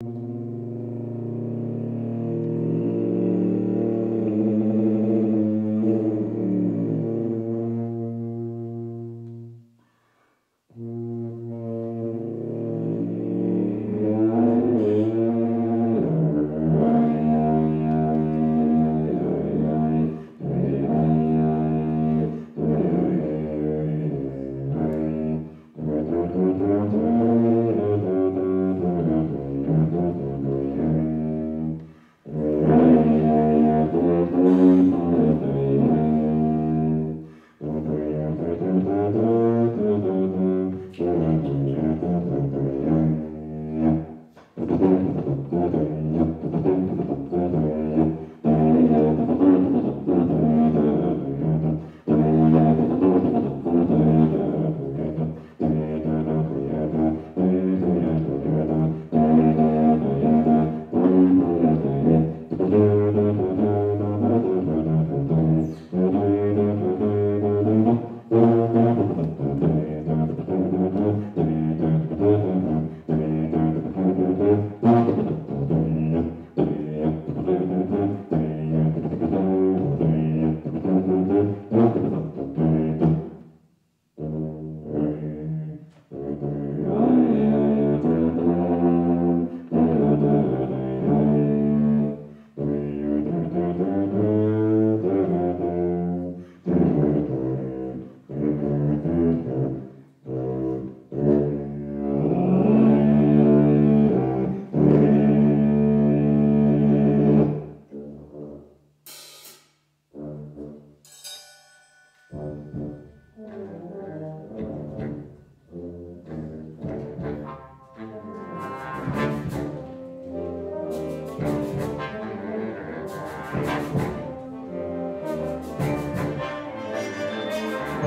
you